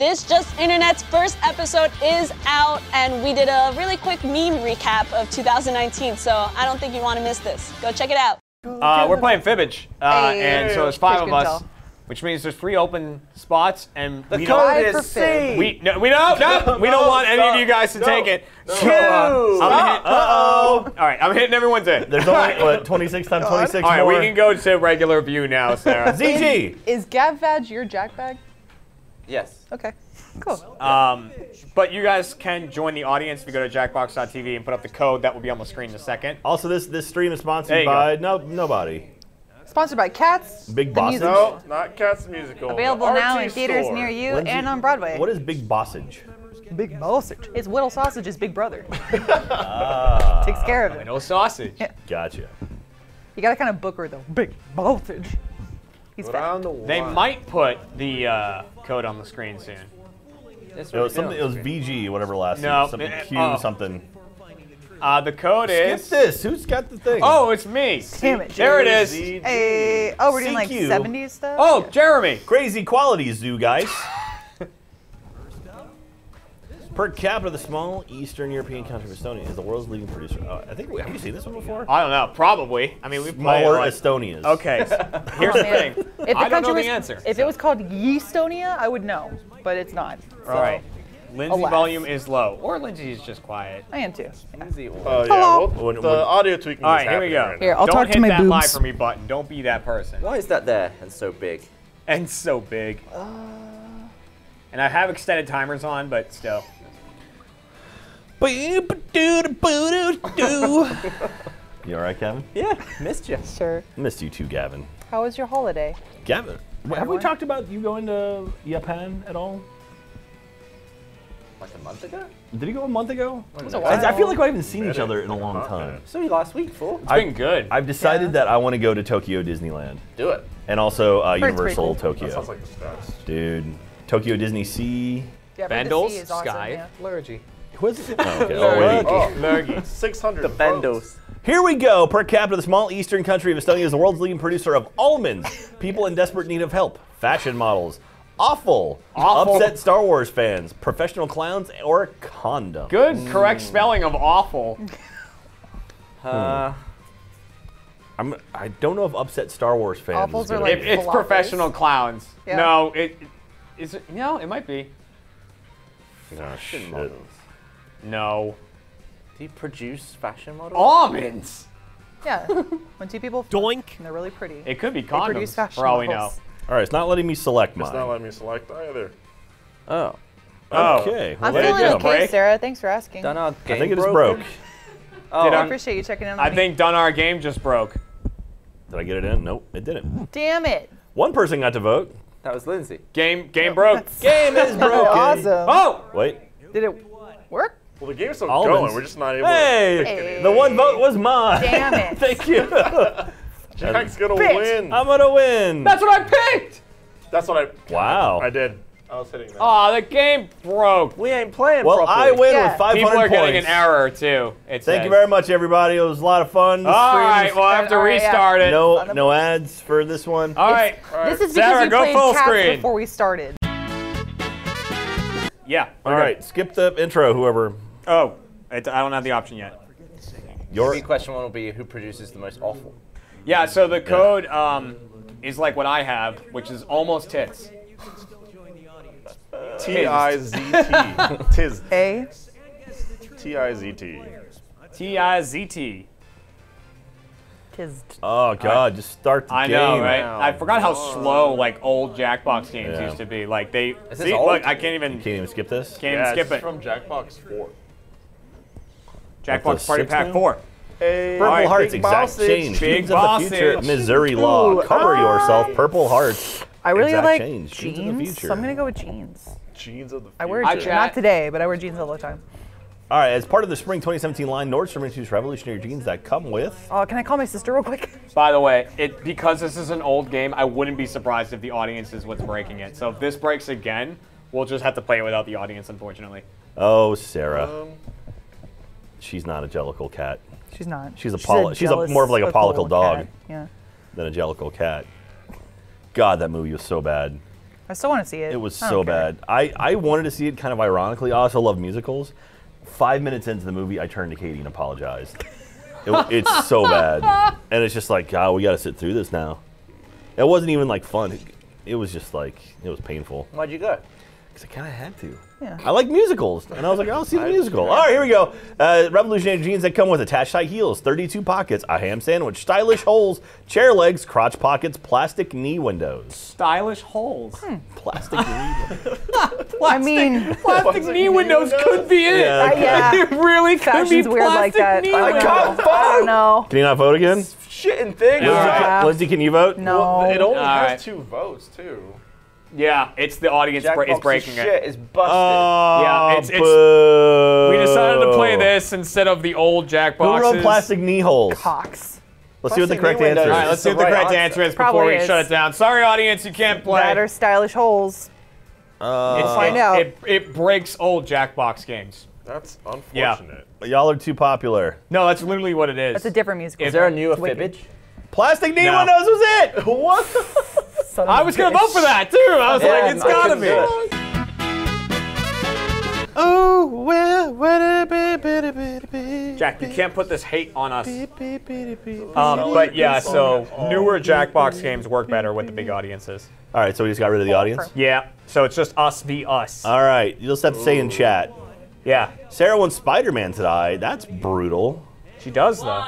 This Just Internet's first episode is out, and we did a really quick meme recap of 2019, so I don't think you want to miss this. Go check it out. Uh, we're playing Fibbage, uh, Hey. and so there's five Fish of us, tell. which means there's three open spots, and The we code don't. is for C. We no, we don't. No, we don't want any of you guys to take it. So, uh, Uh-oh. all right, I'm hitting everyone's in. There's only, what, 26 times 26 all right, more? we can go to regular view now, Sarah. ZG! Is Gav Vag your jack bag? Yes. Okay, cool. Um, but you guys can join the audience if you go to jackbox.tv and put up the code. That will be on the screen in a second. Also, this this stream is There sponsored you go. by no nobody. Sponsored by Cats. Big the Boss. music- No. No, not Cats the Musical. Available the now RT in theaters store. near you Lindsay, and on Broadway. What is Big Bossage? Big sausage. It's Whittle Sausage's big brother. Ah, Takes care of it. No sausage. gotcha. You gotta kind of book her though. Big sausage. He's. Around the They might put the uh, code on the screen soon. That's It was something. It was VG, whatever last. No, something eh, Q oh. something. Uh, the code Skip is. this. Who's got the thing? Oh, it's me. Damn it. There it is. ZG. Hey, oh, we're doing like CQ. 70s stuff? Oh, Jeremy. Crazy quality zoo, guys. Per capita, the small Eastern European country of Estonia is the world's leading producer. Uh, I think we, have you seen this one before? I don't know. Probably. I mean, we play Smaller like, Estonias. Okay. so Here's the thing. If the I don't country know was, the answer. If it was called Yestonia, I would know, but it's not. So All right. Lindsay Alas. volume is low, or Lindsay's just quiet. I am too. Lindsay or- Oh, yeah. Hello. Well, When- the audio tweaking All is right, here we go. right. Here, I'll don't talk hit to my that lie for me button. Don't be that person. Why is that there and so big? And so big. And I have extended timers on, but still. You all right, Gavin? Yeah, missed you. Sure. Missed you too, Gavin. How was your holiday? Gavin, have we talked about you going to Japan at all? Like a month ago? Did he go a month ago? was a I, I while. feel like we haven't seen each other in a long time. So you last week, fool. It's been good. I've decided Yeah. that I want to go to Tokyo Disneyland Do it. and also uh, Heard it's pretty Universal cool. Tokyo. That sounds like the stats. Dude, Tokyo Disney Sea. Yeah, but the sea is awesome, Sky, yeah. Allergy. What's? Oh, okay. oh, wait. Oh, Lurgy. 600 The. Bendos. Here we go. Per capita, the small eastern country of Estonia is the world's leading producer of almonds. People in desperate need of help. Fashion models. Awful. Awful. Upset Star Wars fans. Professional clowns or condom. Good, Mm. correct spelling of awful. Uh, I'm, I don't know if upset Star Wars fans. Awfuls are like It, it's professional clowns. Yeah. No, it is it. No, it might be. Oh, shit. No. do you produce fashion models? Almonds. Yeah. When two people Doink. and they're really pretty. It could be produce condoms, fashion for all we know. models. All right, it's not letting me select It's not letting me select either. Oh. Oh. Okay. I'm well, feeling okay, Break. Sarah. Thanks for asking. Done our I think it is broken? broke. Oh, Did I I- appreciate you checking in on I me. think done our game just broke. Did I get it in? Nope, it didn't. Damn it. One person got to vote. that was Lindsay. Game game broke. Game is broken. Awesome. Oh, Wait. Did it work? Well, the game's still Almonds. going. We're just not able Hey, to. Hey. the one vote was mine. Damn it. Thank you. Jack's gonna win. I'm gonna win. that's what I picked. That's what I. wow. I did. I was hitting that. Oh, the game broke. We ain't playing well, properly. I win Yeah. with 500 People are points. getting an error too. It Thank says. you very much, everybody. It was a lot of fun. The All stream right, is- well I have to All right, yeah. restart it. no, no ads for this one. All right. This is because Sarah, we go played full screen. before we started. Yeah. All right, skip the intro, whoever. Oh, it, I don't have the option yet. Your Maybe question one will be who produces the most awful. Yeah. So the code um, is like what I have, which is almost tits. T I Z T. Tiz. A. T I Z T. T I Z T. Tis. Oh God, just start the I game. know, right? now. I forgot how slow like old Jackbox games Yeah. used to be. Like they see, old? look, I can't even Can't even skip this. can't Yeah, even skip it's it. from Jackbox 4. Jackbox Party Pack now? Four. Hey, Purple Alright, Hearts, big exact change. Big Jeans of the future. Missouri law. Ooh, Cover ah. yourself. Purple Hearts. I really Exact like change. Jeans of the future. so I'm gonna go with jeans. Jeans of the future. I wear future. jeans. chat. Not today, but I wear jeans all the time. All right, as part of the spring 2017 line, Nordstrom introduced revolutionary jeans that come with. Oh, can I call my sister real quick? By the way, it because this is an old game, I wouldn't be surprised if the audience is what's breaking it. So if this breaks again, we'll just have to play it without the audience, unfortunately. Oh, Sarah. Um, She's not a jellicle cat She's not. She's a poli- she's a- jealous more of like a little pollicle dog. cat. Yeah. than a jellicle cat. God, that movie was so bad. I still want to see it. It was so care. bad. I, I wanted to see it kind of ironically. I also love musicals. Five minutes into the movie, I turned to Katie and apologized. It, it's so bad. And it's just like, God, we got to sit through this now. It wasn't even like fun. It, it was just like, it was painful. Why'd you go? Because I kind of had to. Yeah. I like musicals. And I was like, I'll see the musical. All right, here we go. Uh, revolutionary jeans that come with attached high heels, 32 pockets, a ham sandwich, stylish holes, chair legs, crotch pockets, plastic knee windows. Stylish holes. Plastic knee windows. I mean, Plastic knee windows could be it. Yeah, uh, yeah. It really could be fashion's weird like plastic that. knee I windows. don't know. I don't know. Can you not vote again? Shitting thing. Lindsay, Yeah. can, Lindsay, can you vote? No. It only All has right. two votes too. Yeah, it's the audience bra- is breaking shit it. is busted. Oh, Yeah, it's- it's- boo. We decided to play this instead of the old Jack Who boxes. wrote plastic knee holes? Cox. Let's see what the Plastic correct knee answer windows. All right, is. let's see what the the right correct answer. answer is before Probably we is. shut it down. Sorry, audience, you can't play. That or stylish holes. Uh, it's- Find it, out. It, it breaks old Jackbox games. That's Yeah. unfortunate. Y'all are too popular. No, that's literally what it is. That's a different musical. Is there a newer wicked. fibbage? Plastic knee No. windows was it. What? Son of I a was gonna vote for that too. I was Yeah, like, it's gotta couldn't be. do it. Oh well, Jack, you can't put this hate on us. Um, but yeah, so newer Jackbox games work better with the big audiences. All right, so we just got rid of the audience. Yeah, so it's just us v us. All right, you'll just have to say in chat. Yeah, Sarah wants Spider-Man to die. That's brutal. she does though.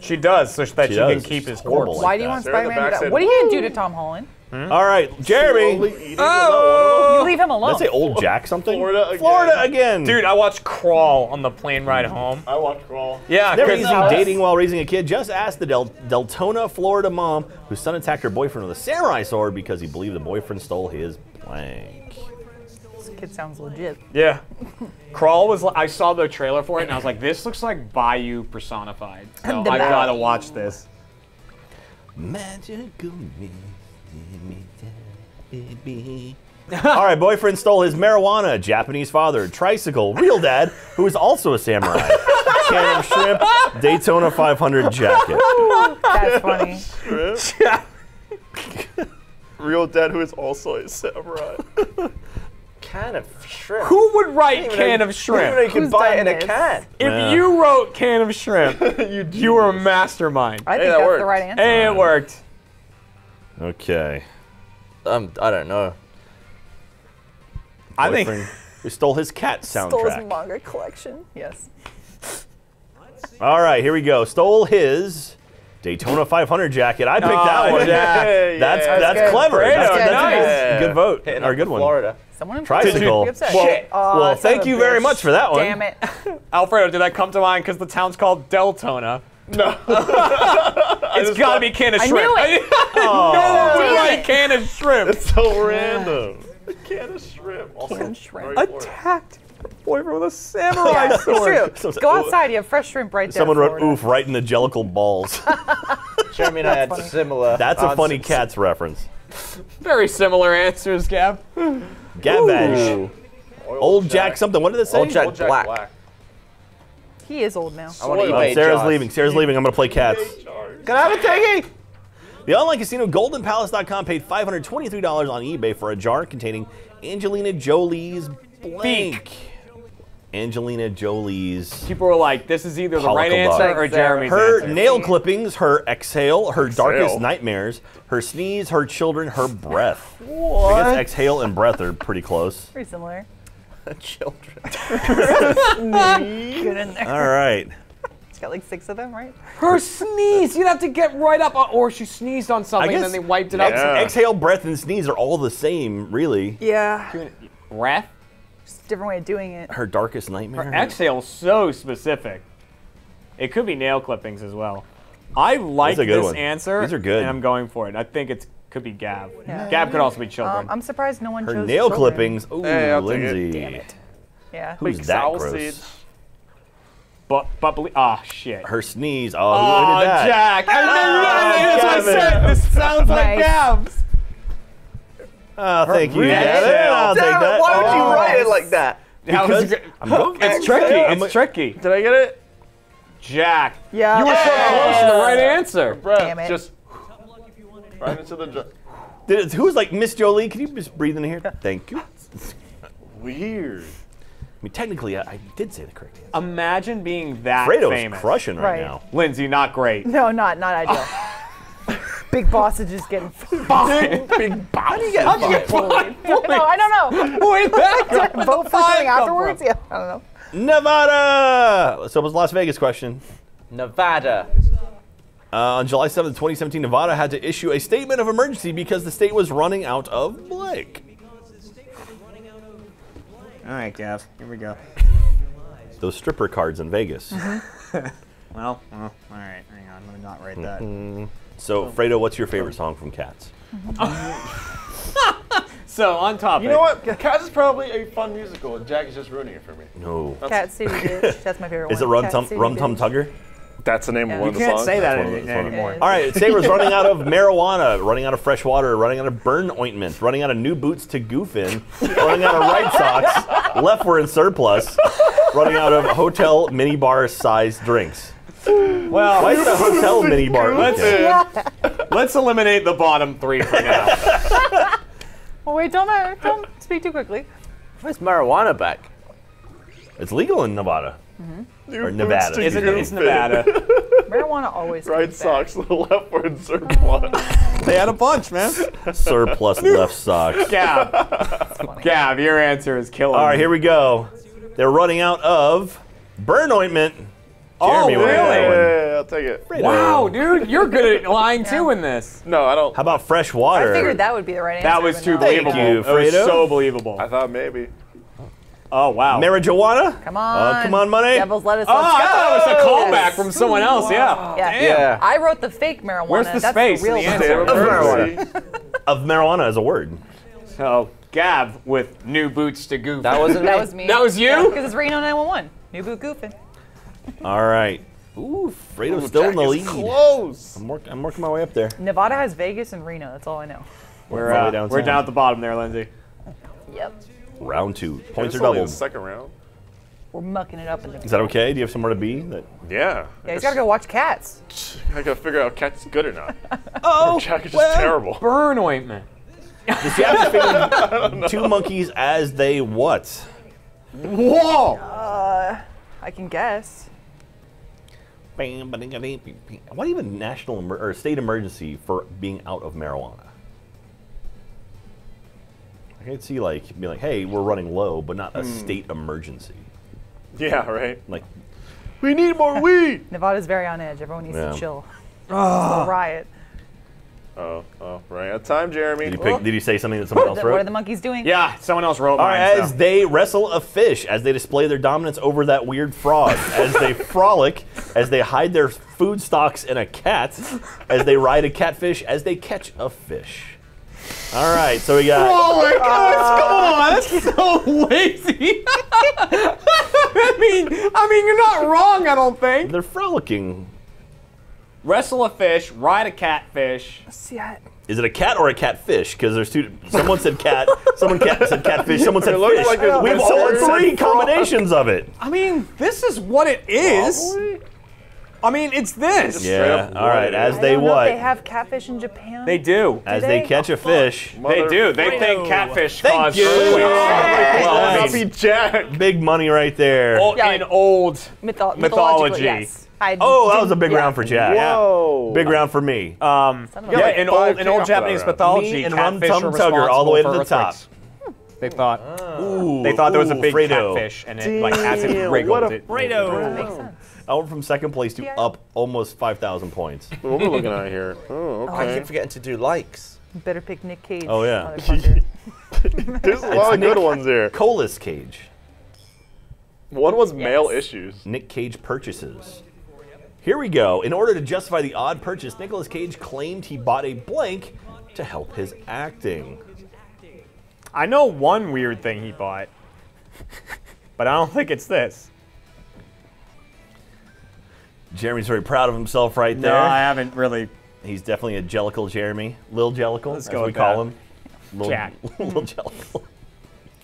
She does, so that She she, can does. keep his Horrible. corpse. Why do you that. want Sarah Spider-Man to die? What are you gonna do to Tom Holland? All right, Jeremy. Oh! You leave him alone. Let's say old Jack something. Florida again. Florida again. Dude, I watched Crawl on the plane ride mm-hmm. home. I watched Crawl. Yeah, Never 'cause- easy dating while raising a kid. Just ask the Del- Deltona, Florida mom whose son attacked her boyfriend with a samurai sword because he believed the boyfriend stole his blank. This kid sounds legit. Yeah. Crawl was. li- I saw the trailer for it and I was like, this looks like Bayou personified. So I Bayou. gotta watch this. Magical baby. All right, boyfriend stole his marijuana, Japanese father, tricycle, real dad, who is also a samurai, can of shrimp, Daytona 500 jacket. That's funny. Real dad who is also a samurai. Can of shrimp. Who would write can know- of shrimp? even know you could buy it in done a can. If Yeah. you wrote can of shrimp, you, were a mastermind. I think that that's worked. the right answer. Hey, it worked. Okay. Um, I don't know. I think. Boyfriend who stole his cat soundtrack. Stole his soundtrack. manga collection. Yes. All right, here we go. Stole his Daytona 500 jacket. I picked that one. Jack. Hey, That's yeah. that's good. clever. Fredo, That's, that's a nice. good, good vote Hitting or a good one. Florida. Someone in Tricycle. Florida should be upset. Well, Aw, well, son thank of a you very much for that one. Damn it. Alfredo, did that come to mind because the town's called Deltona? Oh. No. It's gotta be can of shrimp. I shrimp. knew it. no one would Damn write it. can of shrimp. It's so random. A can of shrimp. Also Can shrimp. very Attacked her boyfriend with a samurai Yeah, it's sword. true. So- Go outside. You have fresh shrimp right there. Someone wrote oof right in the jellicle balls. Jeremy and I had funny. similar. That's a funny answers. cat's reference. Very similar answers, Gab. Gavage. Old Jack something. What did it say? Old Jack Old Jack Black. Black. He is old now. I want to eBay Sarah's jars. leaving. Sarah's leaving. I'm going to play cats. Can I have a tiggy? The online casino GoldenPalace.com paid $523 on eBay for a jar containing Angelina Jolie's blank. Angelina Jolie's. People were like, this is either the right answer or Jeremy's Her answer. nail clippings, her exhale, her darkest nightmares, her sneeze, her children, her breath. I guess exhale and breath are pretty close. Very similar. Children. Good in there. All right. It's got like six of them, right? Her sneeze, you'd have to get right up, uh, or she sneezed on something and then they wiped it Ex- up. Exhale, breath, and sneeze are all the same, really. Yeah. Breath? Just a different way of doing it. Her darkest nightmare. Her Exhale, so specific. It could be nail clippings as well. I like That's a good this one. answer. These are good. And I'm going for it. I think it could be Gab. Yeah. Gab could also be children. Um, I'm surprised no one her chose nail children. clippings. Ooh, Hey, I'll take it. Lindsay. Damn it. Yeah. Who's Big that sausage. gross? but, but, belie- ah, shit. Her sneeze. Oh, Oh, who did that? Jack. I know, that's what I Gavin. said. This sounds like Nice. Gab's. Oh, thank you, real Gavin. exhale. I'll take Damn it, that. why would you Oh. write it like that? That was Because a good- I'm going- It's tricky. I'm It's a- tricky. Did I get it? Jack. Yeah. You were so close to the right answer. Breath. Damn it. Just right into the. Ju- Did it, who was like Miss Jolie? Can you just breathe in here? Thank you. Weird. I mean, technically, I, I did say the correct answer. Imagine being that Fredo's famous. crushing right, Right. now. Lindsay, not great. No, not not ideal. Big boss is just getting Big boss. How do you get bullied. no, I don't know. Where'd that Do I vote for something afterwards? Yeah, I don't know. Nevada. So it was Las Vegas question. Nevada. Uh, on July 7th, 2017, Nevada had to issue a statement of emergency because the state was running out of blank. All right, Gav. Here we go. Those stripper cards in Vegas. Well, well, all right. Hang on. Let me not write that. So, Fredo, what's your favorite song from Cats? So on topic. You know what? Cats is probably a fun musical, and Jack is just ruining it for me. No. Cat City Bitch. That's my favorite one. Is it. Rum Cat Tum, Rum Tum Tugger? That's the name Yeah. of one of the songs. You the can't say that any- the- that's one of the- anymore. All right, Saber's running out of marijuana, running out of fresh water, running out of burn ointment, running out of new boots to goof in, running out of right socks, left were in surplus, running out of hotel minibar sized drinks. Well, Why is it a hotel minibar? Let's- Okay. let's eliminate the bottom three for now. Oh, wait, don't, uh, don't speak too quickly. Where's marijuana back? It's legal in Nevada. New Or Nevada. to Is it, it's. Nevada. Marijuana always Right socks, the left were in surplus. they had a bunch, man. Surplus left sock. Gav. Gav, your answer is killing All right, me. here we go. They're running out of burn ointment. Oh, Jeremy, what do you really? got? yeah, I'll take it. Wow, dude, you're good at lying too in this. No, I don't. How about fresh water? I figured that would be the right answer. That was too no. Thank believable. you, That was so believable. I thought maybe. Oh wow. Marijuana? Come on. Uh, come on, money. Devil's lettuce. oh, let's I thought it was a callback Yes. from someone else. Yeah. Yeah. Damn. Yeah. I wrote the fake marijuana. Where's the That's space the real the one. State of answer? Of marijuana as a word. So Gav with new boots to goof. That wasn't That me. was me. That was you? Because it's Reno 911. New boot goofing. All right. Ooh, Fredo's still in the lead. is Close. I'm, work, I'm working my way up there. Nevada has Vegas and Reno. That's all I know. We're, All uh, we're down at the bottom there, Lindsay. Yep. Round two. Points It's are doubled. the second round. We're mucking it up in the. Is that okay? Do you have somewhere to be? That Yeah. Yeah, he's got to go watch cats. I gotta figure out if Cat's good or not. Oh, Jack is just terrible. burn ointment. Does you have to two monkeys as they what? Whoa! Uh, I can guess. Why even national emer- or state emergency for being out of marijuana? I could see like being like, hey, we're running low, but not a hmm. state emergency. Yeah, right. Like, We need more weed. Nevada's very on edge. Everyone needs Yeah. to chill. It's a riot. Oh, oh, right at time, Jeremy. did you pick? Oh. Did you say something that someone else wrote? what are the monkeys doing? Yeah, someone else wrote All mine. right, so. as they wrestle a fish, as they display their dominance over that weird frog, as they frolic, as they hide their food stocks in a cat, as they ride a catfish, as they catch a fish. All right, so we got. Oh my gosh, come uh, on, that's so lazy. I mean, I mean, you're not wrong, I don't think. They're frolicking. Wrestle a fish, ride a catfish. See, I, Is it a cat or a catfish? Because there's two. Someone said cat. Someone cat said catfish. Someone said fish. like We've all some three combinations of it. I mean, this is what it is. I mean, it's this. Straight Yeah. All right. As. I they don't know if what? they have catfish in Japan. They do. as Do they they? catch a fish. They do. They Mother- think catfish Thank cause you. earthquakes. Yeah. Well, I mean, Jack. Big money right there. old- Yeah, in old. Mytho- mythology. Yes. I Oh, that was a big yeah. round for Jack. Whoa. Big round for me. Um, Son of a yeah, bitch. in old in old Japanese mythology, Me and Rum catfish Tum Tugger all the way to the top. earthquakes. They thought Ooh, they thought there was a ooh, big Fredo. catfish, and it like as it Damn, wriggled, what a- it That makes sense. I went from second place to Yeah. up almost 5,000 points. What are we looking at here? Oh, Oh, I keep forgetting to do likes. Better pick Nick Cage. Oh, yeah. There's a lot of good ones there. Colas Cage. One was male issues. Nick Cage purchases. Here we go. In order to justify the odd purchase, Nicolas Cage claimed he bought a blank to help his acting. I know one weird thing he bought, but I don't think it's this. Jeremy's very proud of himself right there. No, I haven't really. He's definitely a Jellicle Jeremy. Lil Jellicle, Let's as go we with call that. him. Lil, Jack. Lil Jellicle.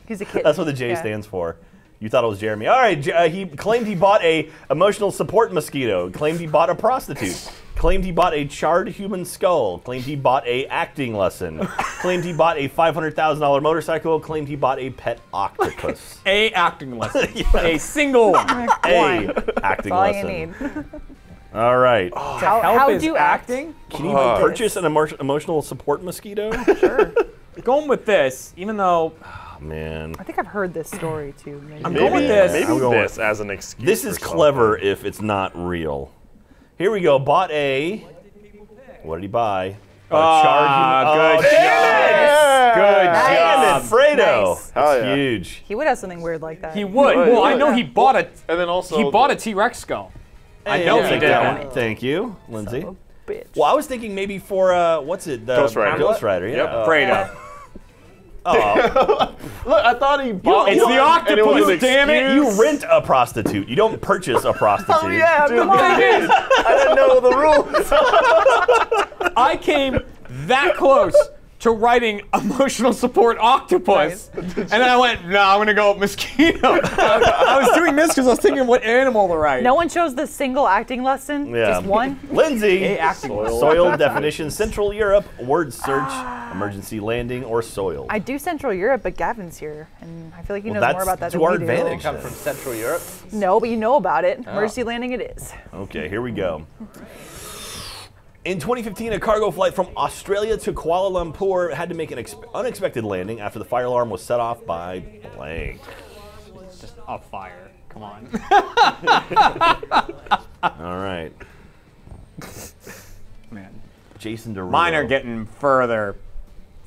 He's a kid. That's what the J Yeah. stands for. You thought it was Jeremy. All right, J- uh, he claimed he bought a emotional support mosquito. Claimed he bought a prostitute. Claimed he bought a charred human skull. Claimed he bought a acting lesson. claimed he bought a $500,000 motorcycle. Claimed he bought a pet octopus. A acting lesson. A single one. a acting That's all lesson. you need. All right. Oh, how Help how is do you act? acting. Can you even purchase an emo- emotional support mosquito? Sure. Going with this, even though Oh, Man. I think I've heard this story too. Maybe. I'm going with this. Maybe I'm going this as an excuse. This is for clever if it's not real. Here we go. Bought a. What did he buy? A Ah, charred good human- job. Good Damn it, job. Fredo. Nice. That's yeah. huge. He would have something weird like that. He would. Right, Well, I yeah. know he bought a And then also he bought a the- T-Rex skull. I Hey, know I'll he did. that one. Thank you, Lindsay. Bitch. Well, I was thinking maybe for uh, what's it? The Ghost Rider. Ghost Rider. Yeah. Yep. Fredo. Oh, Look, I thought he bought it's one, the and it octopus, damn it. you rent a prostitute. You don't purchase a prostitute. Oh yeah, dude, I did. I didn't know the rules. I came that close to writing emotional support octopus, and then I went, no, I'm gonna go with mosquito. I was doing this because I was thinking what animal to write. No one chose the single acting lesson. Yeah. Just one. Lindsay. A acting Soil. Soil definition: Central Europe. Word search: emergency landing or soil. I do Central Europe, but Gavin's here, and I feel like he Well, knows more about that to than our we do. advantage. Come from Central Europe. No, but you know about it. Oh. Emergency landing it is. Okay, here we go. In 2015, a cargo flight from Australia to Kuala Lumpur had to make an ex- unexpected landing after the fire alarm was set off by blank. Just A fire. Come on. All right, Man. Jason Derulo. Mine are getting further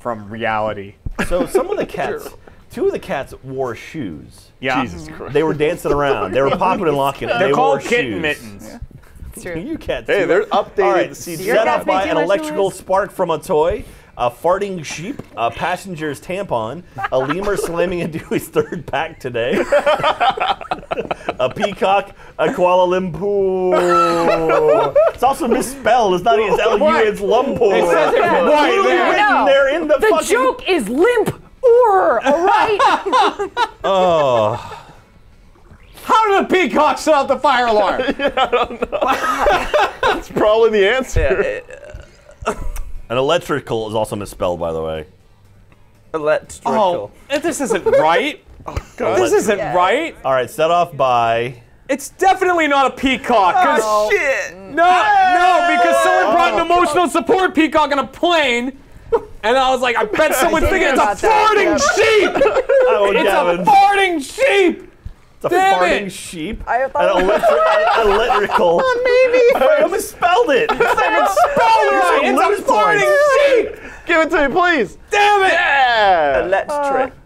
from reality. So some of the cats, two of the cats wore shoes. Yeah. Jesus Christ. They were dancing around. They were popping and locking. They're they called wore kitten shoes. mittens. It's true. You cats. Hey, too. they're updating All right, the CG. Your set off by an electrical noise? spark from a toy, a farting sheep, a passenger's tampon, a lemur slamming into his third pack today, a peacock, a Kuala Lumpur. It's also misspelled. It's not it's L-U, it's Lumpur. It says it right Literally there. written No. there in the, The fucking. joke is limp or, all right? Oh, How did a peacock set off the fire alarm? Yeah, I don't know. That's probably the answer. an electrical is also misspelled, by the way. Electrical. oh, this isn't right. Oh, this isn't Yeah. right. All right, set off by. It's definitely not a peacock. 'cause- Oh. oh. Shit. No, no, because someone brought an oh. emotional support peacock on a plane, and I was like, I bet someone's thinking it's a about that, farting sheep. Oh, It's Gavin. a farting sheep. It's a Damn farting it. sheep. I thought- an electri- an electrical. Oh, Maybe. I misspelled it. Spell right. It's It's a a farting sheep. Give it to me, please. Damn it. Yeah. Electric. Uh,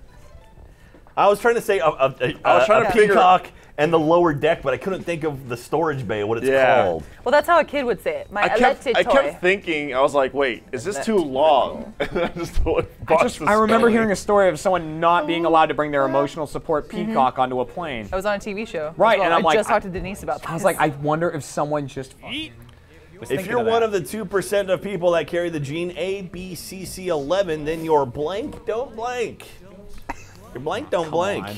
I was trying to say a, a, a, I was trying a to uh, figure- peacock and the lower deck, but I couldn't think of the storage bay, what it's Yeah. called. Well, that's how a kid would say it. My I kept, elected I kept thinking, I was like, wait, is this too long? I just totally I, just, I remember hearing a story of someone not being oh. allowed to bring their emotional support mm-hmm. peacock onto a plane. I was on a TV show. Right, well. and I'm I like, just I- talked to Denise about that. I was like, I wonder if someone just. was If you're of one of the 2% of people that carry the gene ABCC11, then you're blank, don't blank. You're blank, don't blank. on.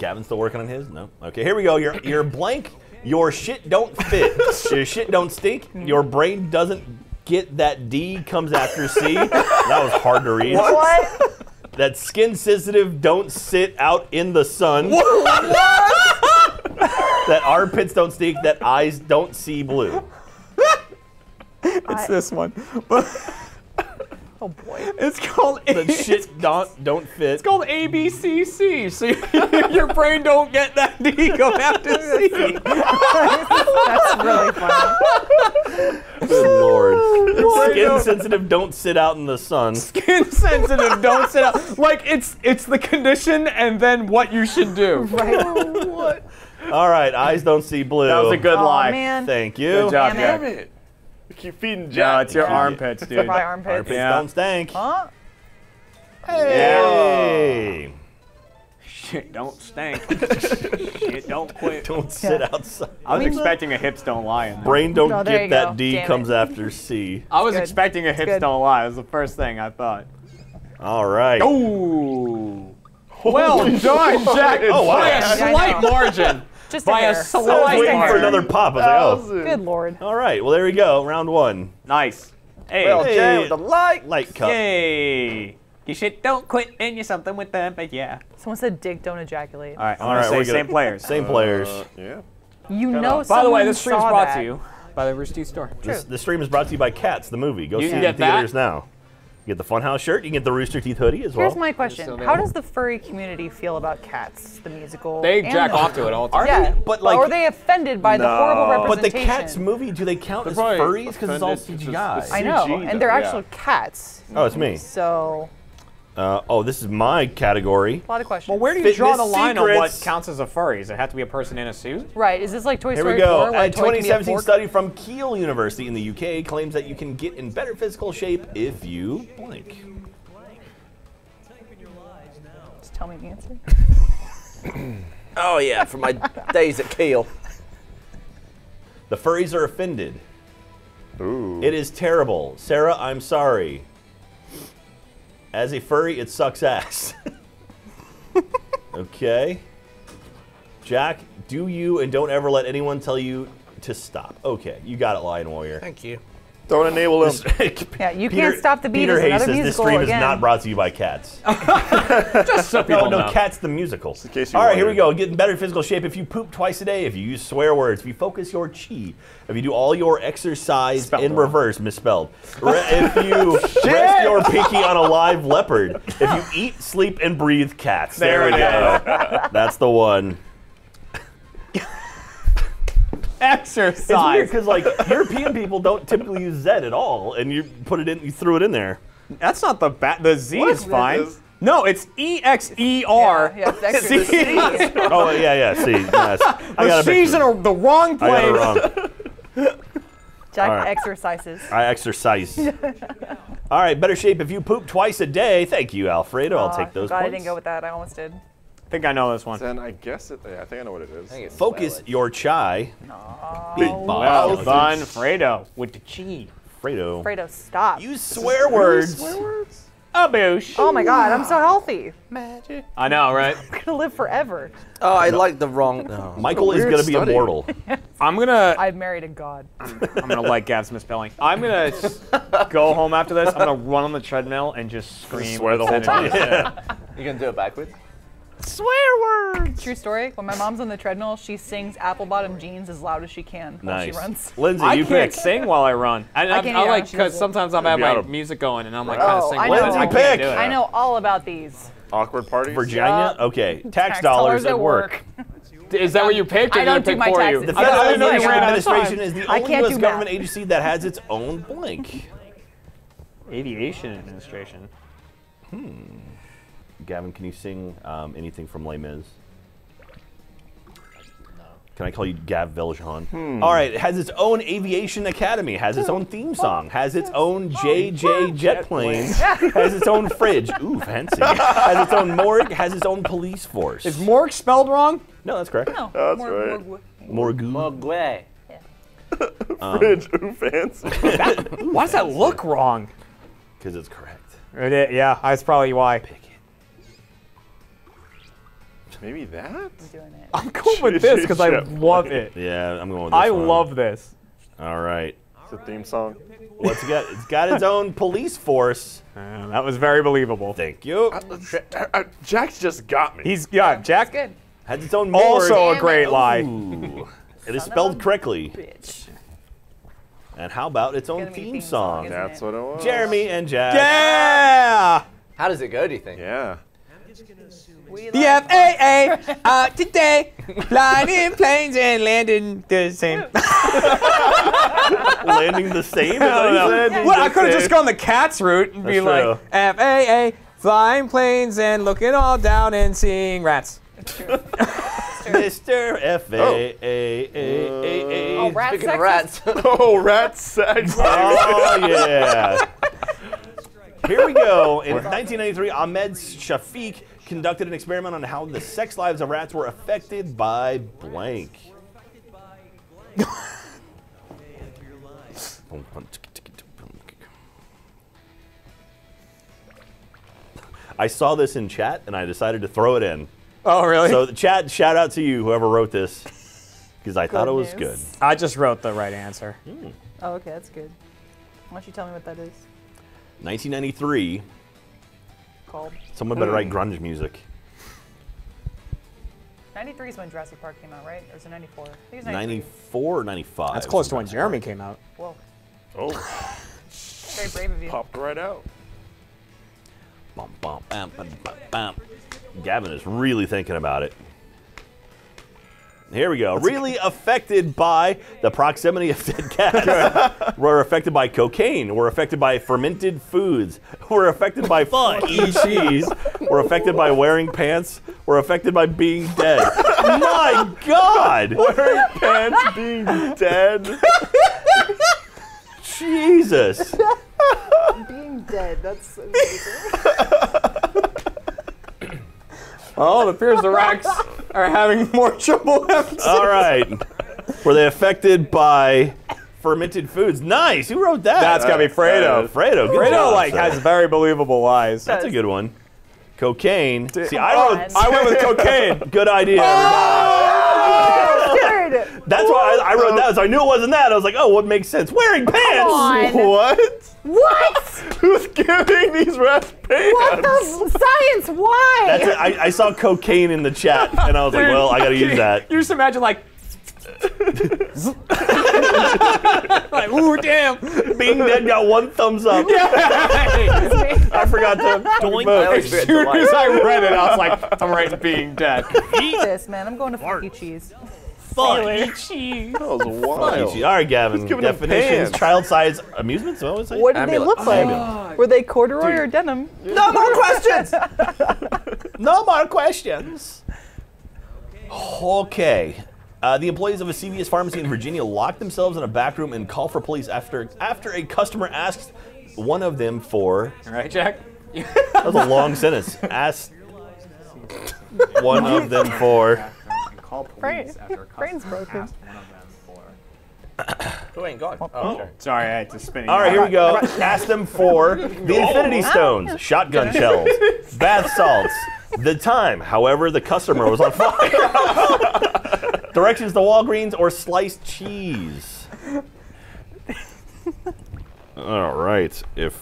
Gavin's still working on his? No. Okay, here we go. You're, you're blank. Your shit don't fit. Your shit don't stink. Your brain doesn't get that D comes after C. That was hard to read. what? That skin sensitive don't sit out in the sun. What? that armpits don't stink. That eyes don't see blue. It's this one. Oh boy. It's called. That shit don't don't fit. It's called ABCC. So your brain don't get that D go after C. That's really funny. Good lord. Why Skin don't- sensitive don't sit out in the sun. Skin sensitive. Don't sit out. Like it's it's the condition and then what you should do. Right. what? All right, eyes don't see blue. That was a good Oh lie. man. Thank you. Good job, Damn Jack. it. it. You keep feeding No, Jack. it's your armpits, dude. My armpits. Armpits Yeah. don't stink. Huh? Hey. Shit don't stink. Shit don't quit. Don't sit outside. I was expecting a hips don't lie in there. Brain don't No, there get that go. D Damn comes it. after C. I was good. expecting a hips good. don't lie. It was the first thing I thought. All right. Ooh. Well done, Jack. Oh, wow. By a slight margin. Just a by a hair. I was waiting for another pop. I was like, oh. Good lord. All right, well, there we go. Round one. Nice. Hey. Well, Hey. Jay with the light. Light cup. Yay. You shit don't quit and you're something with them, but yeah. Someone said dick, don't ejaculate. All right, I'm All say we're same players. Same players. Uh, yeah. You know By the way, this stream is brought that. to you by the Rooster Teeth store. This, this stream is brought to you by Cats, the movie. Go You see can it in get that? theaters now. You get the Funhouse shirt. You get the Rooster Teeth hoodie as well. Here's my question. How does the furry community feel about cats, the musical? They and jack the off to it all the time. Yeah, But, like- are they offended by the horrible No. but the representation? Cats movie, do they count as probably furries because it's all offended 'cause CGI? it's- I know, CG and they're though, actual yeah. cats. oh, it's me. So, Uh, oh, this is my category. a lot of questions. Well, where do you draw the Fitness line on what counts as a furry? Does it have to be a person in a suit? Right? Is this like Toy Here Story we go. 4? where A a toy can be a 2017 fork? study from Keele University in the UK claims that you can get in better physical shape if you blank. Just tell me the answer. Oh yeah, from my days at Keele. The furries are offended. Ooh. It is terrible. Sarah, I'm sorry. As a furry, it sucks ass. okay. Jack, do you and don't ever let anyone tell you to stop. Okay, you got it, Lion Warrior. Thank you. Don't enable him. Yeah, you can't stop the beat Peter Hayes says this stream again. is not brought to you by cats. Just so No, people no, know. Cats the musical. in case you All right, here we go. Get in better physical shape if you poop twice a day, if you use swear words, if you focus your chi, if you do all your exercise Spelled in wrong. reverse, misspelled. Re- if you rest your pinky on a live leopard, if you eat, sleep, and breathe cats. There we it go. That's the one. It's weird Exercise. because like European people don't typically use Z at all, and you put it in, you threw it in there. That's not the ba- the Z is What? fine. Is- No, it's E X E R. Yeah, yeah, it's extra C. Oh yeah, yeah. See, yes. I The got a C's in a, the wrong I got it place. wrong. Jack All right. exercises. I exercise. All right, better shape if you poop twice a day. Thank you, Alfredo. I'll take those God, points. I didn't go with that. I almost did. I think I know this one. Then I guess it. Yeah, I think I know what it is. Focus your chai. Big Well boss. done, Fredo, with the chi. Fredo. Fredo, stop. Use swear words. Swear A boosh. Oh my God, I'm so healthy. Magic. I know, right? I'm gonna live forever. Oh, I like the wrong. No. Michael is going to be study. immortal. I'm gonna I've married a god. I'm gonna like Gav's misspelling. I'm gonna go home after this. I'm gonna run on the treadmill and just scream swear the whole time. yeah. You gonna do it backwards? Swear words. True story. When my mom's on the treadmill, she sings apple bottom jeans as loud as she can while Nice. she runs. Lindsay, I you can't sing while I run. And I, can't I either. like because sometimes I'll have Be my of- music going and I'm like kind of Oh, singing. I know. I can't Pick. do it. I know all about these. Awkward parties. Virginia? Uh, okay. Tax, dollars, at work. Is that what you picked? Or I did I don't do pick my for you? taxes. The I Federal don't- I know Aviation ran out of time. Administration is the only U.S. government math. agency that has its own blank. Aviation Administration. Hmm. Gavin, can you sing um, anything from Les Mis? Can I call you Gav Valjean? Hmm. All right, it has its own aviation academy, has its own theme song, has its own Oh, JJ jet plane, has its own fridge. Ooh, fancy. has its own morgue, has its own police force. Is Morg spelled wrong? no, that's correct. No, That's more- right. more- Morgue. Mogwai. Fridge. Ooh, fancy. Why does that look wrong? Because it's correct. It is, yeah, that's probably why. Maybe that. doing it. I'm cool with this because I love it. Yeah, I'm going with this I one. love this. All right. It's a theme song. What's it got? It's got its own police force. Uh, that was very believable. Thank you. Uh, uh, Jack's just got me. He's yeah, Jack. Good. Has its own morgue. Also a great it. lie. Ooh. It is spelled correctly. Bitch. And how about its own Gonna theme song? isn't That's it? what it was. Jeremy and Jack. Yeah. How does it go? Do you think? Yeah. We The like- FAA out uh, today, flying in planes and landing the same. Landing the same? Is I don't know. Well, I could have just gone the cat's route and be That's like FAA flying planes and looking all down and seeing rats. Mr. F A A A A Oh, A. rat Speaking of sexist? rats, Oh, rat sex. Oh, yeah. Here we go. In 1993, Ahmed Shafiq conducted an experiment on how the sex lives of rats were affected by blank. I saw this in chat and I decided to throw it in. Oh, really? So, the chat, shout out to you, whoever wrote this. because I thought it was good. Goodness. I just wrote the right answer. Hmm. Oh, okay, that's good. Why don't you tell me what that is 1993. Called? Someone better write hmm. grunge music. 93 is when Jurassic Park came out, right? Or is it 94? I think it's 93. 94 or 95. That's close to when Jeremy came out. Whoa, Oh, very brave of you. popped right out. Bum, bum, bam, bam, bam, bam. Gavin is really thinking about it. Here we go. really affected by the proximity of dead cats. We're affected by cocaine. We're affected by fermented foods. We're affected by funky cheese. We're affected by wearing pants. We're affected by being dead. My God! Wearing pants, being dead. Jesus! Being dead, that's so. Oh, it appears the Racks are having more trouble. All right. Were they affected by fermented foods? Nice. Who wrote that? That's gotta be uh, Fredo. Uh, Fredo. Good Fredo job, like sir. has very believable lies. That's a good one. Cocaine. See, I wrote. I went with cocaine. Good idea. Oh, everybody. Scared. That's why I, I wrote that. So I knew it wasn't that. I was like, oh, what makes sense? Wearing pants. What? What? Who's giving these refs pants? What the science? Why? That's it. I, I saw cocaine in the chat, and I was like, well, I gotta use that. You just imagine like. like, ooh, damn. Being dead got one thumbs up. I forgot to. Doink. As soon as I read it, I was like, I'm writing being dead. Eat this, man. I'm going to funky cheese. cheese. That was wild. All right, Gavin. Definitions: child-size amusements. What was it? What did they look like? Were they corduroy or denim? No more questions. no more questions. Okay. Uh, the employees of a CVS pharmacy in Virginia lock themselves in a back room and call for police after after a customer asks one of them for. All right, Jack. That was a long sentence. Asked one of them for. Call police after a brain's broken. asked one of them for. Who ain't gone? Oh, okay. Sorry, I had to spin. it. All right, here we go. Ask them for the Infinity Stones, shotgun shells, bath salts, the time. However, the customer was on fire. Directions to Walgreens or sliced cheese. All right. If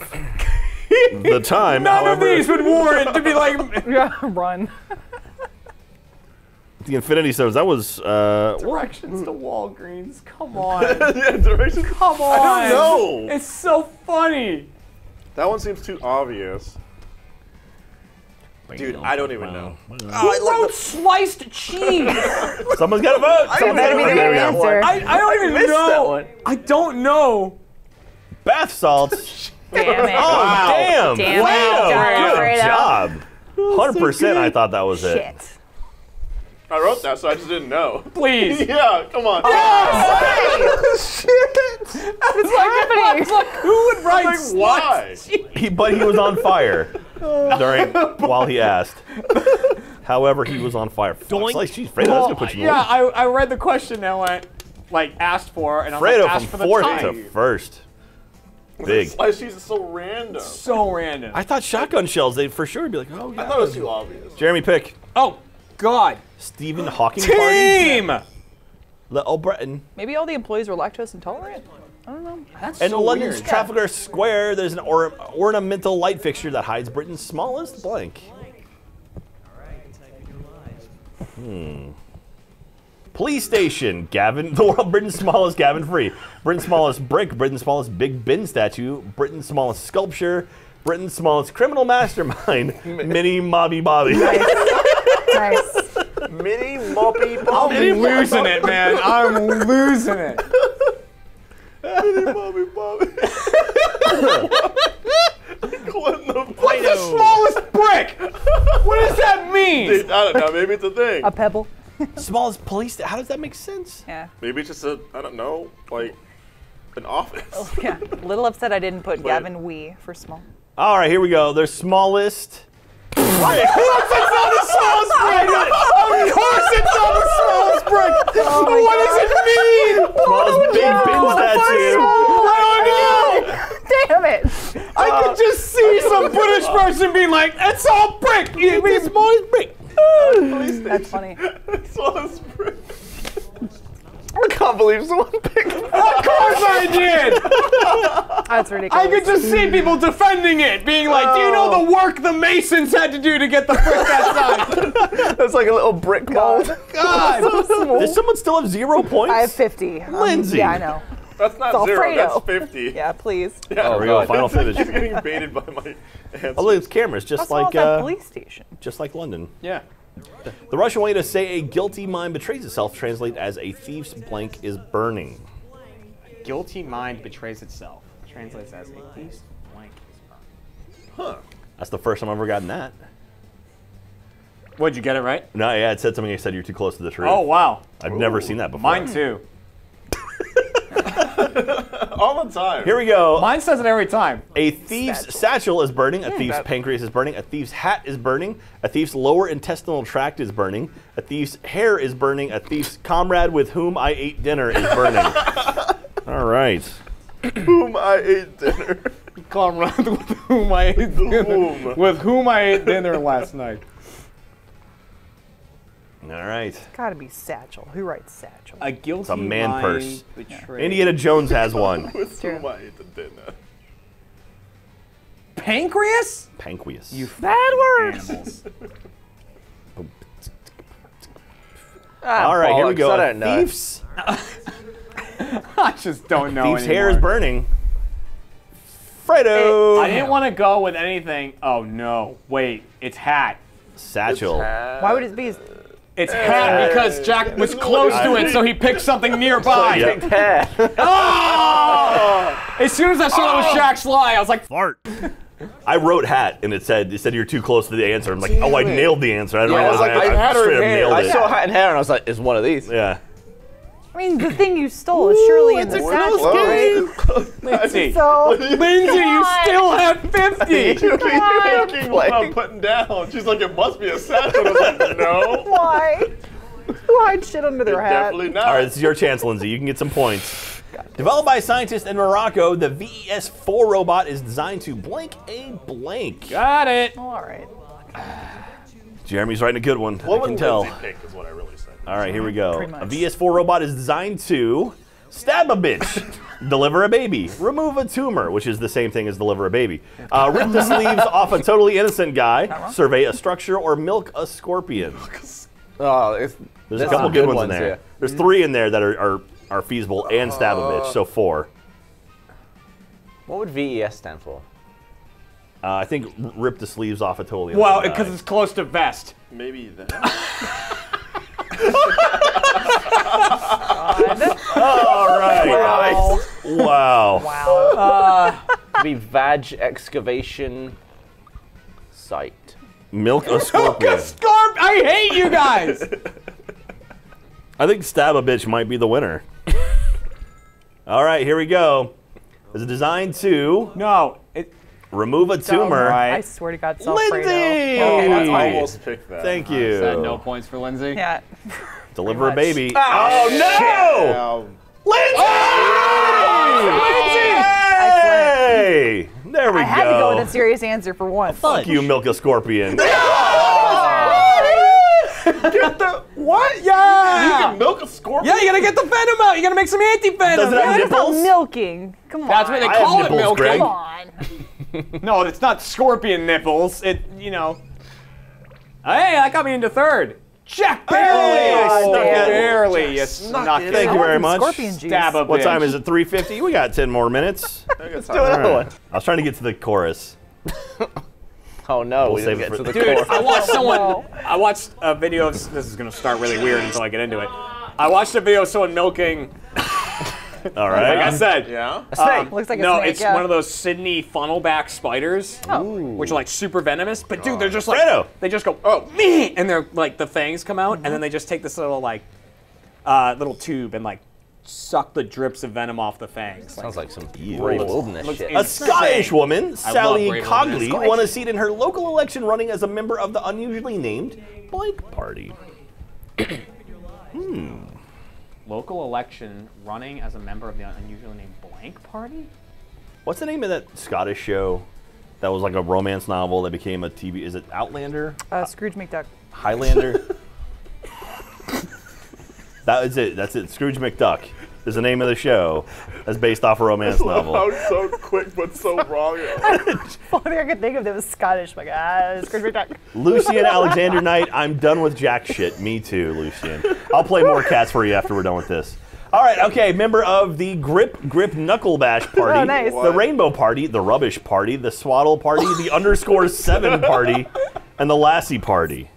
the time, None however, of these would warrant to be like. Yeah, run. the Infinity Stones. That was uh, Directions to Walgreens. Come on. yeah, directions. Come on. I don't know. It's so funny. That one seems too obvious. Dude, I don't even know. Oh, who wrote sliced cheese? Someone's got to vote. Someone's better be gotta the vote. right answer. I, I don't even missed know. that one. I don't know. Bath salts. Damn it. Oh, damn. Damn it. Wow. Darn Good Fredo. job. 100% I thought that was it. Shit. I wrote that, so I just didn't know. Please. yeah, come on. Oh, What's happening? It's like who would write Like, why? He, but he was on fire during while he asked. However, he was on fire. Fuck, Slice cheese, Fredo. That's gonna put you in yeah. I, I read the question and went, like, asked for, and I was Fredo like, asked for from the fourth time. to first. Big. Slice cheese is so random. So random. I thought shotgun shells. They for sure would be like, oh I thought it was too obvious. Jeremy pick oh, God. Stephen Hawking party. Team! Little Britain. Maybe all the employees were lactose intolerant? I don't know. That's And so London's weird. Trafalgar Square, there's an or- ornamental light fixture that hides Britain's smallest blank. Hmm. Police station, Gavin, the world Britain's smallest Gavin Free. Britain's smallest brick, Britain's smallest Big Ben statue, Britain's smallest sculpture, Britain's smallest criminal mastermind, Mini Mobby Bobby. Nice. Mini Moppy I'm losing it, man. I'm losing it. Mini Bobby Bobby. what the What's the smallest brick? What does that mean? I don't know. Maybe it's a thing. A pebble. smallest police sta- How does that make sense? Yeah. Maybe it's just a. I don't know. Like an office. oh, Yeah. A Little upset I didn't put Gavin Wee for small. All right, here we go. Their smallest. Of course it's not the smallest brick. what does it mean? Smallest Big Ben statue. Damn it. I could just see some British person being like, "It's all brick." You mean smallest brick? That's funny. Smallest brick. Can't believe someone picked Of course I did. That's ridiculous. I could just see people defending it, being like, "Do you know the work the Masons had to do to get the brick that size?" That's like a little brick mold. God. Does someone still have zero points? I have 50. Um, Lindsay. yeah, I know. That's not It's zero. Alfredo. That's fifty. Yeah, please. Yeah, There we go. Final finish. He's getting baited by my answer. Oh, look, it's cameras, just That's like like that uh, police station. just like London. Yeah. The Russian way to say a guilty mind betrays itself translate as a thief's blank is burning. Guilty mind betrays itself. Translates as a thief's blank is burning. Huh. That's the first time I've ever gotten that. What'd you get it right? No, yeah, it said something. I said you're too close to the truth. Oh wow. I've never seen that before. Mine too. All the time. Here we go. Mine says it every time. A thief's satchel, is burning. A thief's pancreas is burning. A thief's hat is burning. A thief's lower intestinal tract is burning. A thief's hair is burning. A thief's comrade with whom I ate dinner is burning. All right. whom I ate dinner. Comrade with whom I ate dinner. Whom? With whom I ate dinner last night. All right. Gotta be Satchel. Who writes Satchel? A guilty it's a man mind purse. betrays- Indiana Jones has one. With true. whom I ate the dinner. Pancreas? Pancreas. You Bad words. animals. Ah, All right, here we go. I don't I just don't know thief's hair is burning. Fredo. I didn't want to go with anything. Oh no! Wait, it's hat. Satchel. Why would it be? It's hat because Jack was close to it, so he picked something nearby. Yeah. Picked hair. Oh! Ah! As soon as I saw it was ah! Jack's lie, I was like, Fart. I wrote hat, and it said it said you're too close to the answer. I'm like, oh, I it. nailed the answer. I don't Yeah, I know. was like, I, I had her straight in nailed I it. saw hat and hair, and I was like, it's one of these. Yeah. I mean, the thing you stole is surely in the Satchel, right? Lindsay, So, Lindsay, you still have 50. You're thinking what I'm putting down. She's like, it must be a satchel. I was like, no. why? Who hides shit under their hat? Definitely not. All right, this is your chance, Lindsay. You can get some points. Developed by scientists in Morocco, the VES-4 robot is designed to blank a blank. Got it. All right. Jeremy's writing a good one. what I can would tell. Lindsay pick is what I really said. All right, here we go. Pretty A much. VS4 robot is designed to stab a bitch, deliver a baby, remove a tumor, which is the same thing as deliver a baby, uh, rip the sleeves off a totally innocent guy, survey a structure, or milk a scorpion. Oh, it's, There's a couple some good, ones, ones in there. here. There's three in there that are, are, are feasible and stab a bitch, so four. What would VES stand for? Uh, I think rip the sleeves off a totally innocent Well, guy. because it's close to vest. Maybe that. All right. Wow. Wow. Uh, wow. Be Vag excavation site. Milk a scorpion. Scarp, I hate you guys. I think stab a bitch might be the winner. All right, here we go. Is it designed to no, it. Remove a tumor? Right. I swear to God, it's Lindsay! Okay, that's I fine. almost picked that. Thank Said you. no points for Lindsay. Yeah. Deliver a Pretty much. baby. Oh ah! no! Now, oh! Hey! There we I had go. to go with a serious answer for once. Fuck you, milk a scorpion. What? Yeah. You can milk a scorpion? Yeah, you gotta get the venom out. You gotta make some anti-venom. Does it have man. That's not nipples? milking. Come on. That's what they I have call it, nipples, milking. Greg. Come on. No, it's not scorpion nipples. It, you know. Hey, that got me into third. Jack barely. I snuck barely. You snuck it. Thank you very much. Scorpion juice. Stab a What bitch. time is it? 3:50. We got 10 more minutes. Let's Do another one. I was trying to get to the chorus. Oh no, We'll we save didn't it get for to the the- Dude, I watched someone. I watched a video of. This is gonna start really weird until I get into it. I watched a video of someone milking. All Like I said, Yeah? A snake. Looks like a no, snake, it's yeah. one of those Sydney funnelback spiders, Oh. which are like super venomous. But dude, they're just like Fredo. they just go oh me, and they're like the fangs come out, and then they just take this little like uh, little tube and like suck the drips of venom off the fangs. Sounds like some Ew. brave wilderness Looks shit. A Scottish woman, Sally Brave Cogley, won a seat in her local election running as a member of the unusually named Blank Party. local election running as a member of the unusually named Blank Party. What's the name of that Scottish show that was like a romance novel that became a TV? Is it Outlander? Uh, Scrooge McDuck. Highlander? That is it. That's it. Scrooge McDuck is the name of the show. That's based off a romance How novel. so quick but so wrong. Only thing I could think of that was Scottish. Like, ah, Scrooge McDuck. Lucian Alexander Knight. I'm done with jack shit. Me too, Lucian. I'll play more cats for you after we're done with this. All right, okay. Member of the Grip Grip Knuckle Bash Party, Oh, nice. the Rainbow Party, the Rubbish Party, the Swaddle Party, the Underscore Seven Party, and the Lassie Party.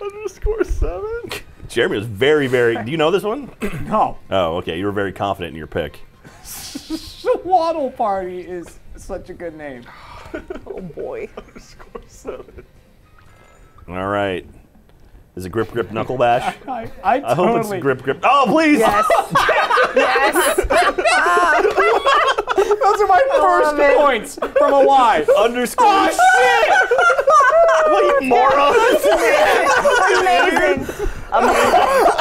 Underscore seven. Jeremy was very, very. Do you know this one? No. Oh, okay. You were very confident in your pick. Swaddle Party is such a good name. Oh boy. Underscore seven. All right. Is it Grip Grip Knuckle Bash? I, I, I hope it's Grip Grip. Oh, please! Yes. yes. Those are my first love points from a Y. Underscore. Oh shit! What, you moron! Amazing. Amazing.